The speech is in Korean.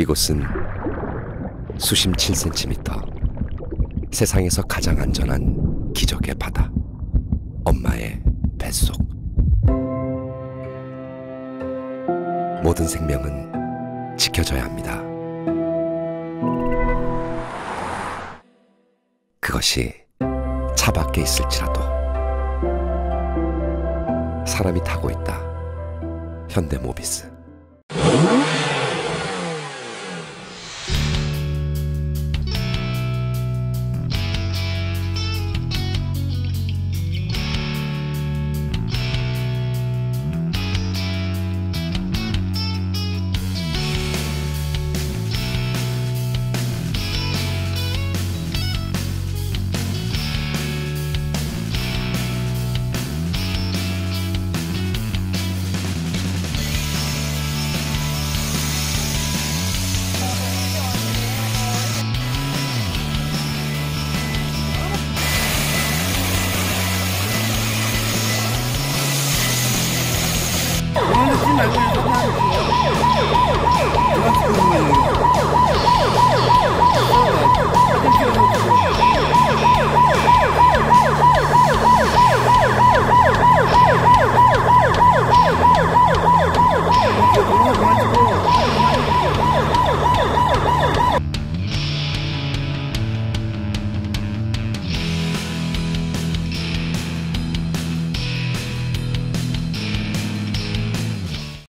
이곳은 수심 7cm 세상에서 가장 안전한 기적의 바다 엄마의 뱃속 모든 생명은 지켜져야 합니다. 그것이 차 밖에 있을지라도 사람이 타고 있다. 현대모비스 快跑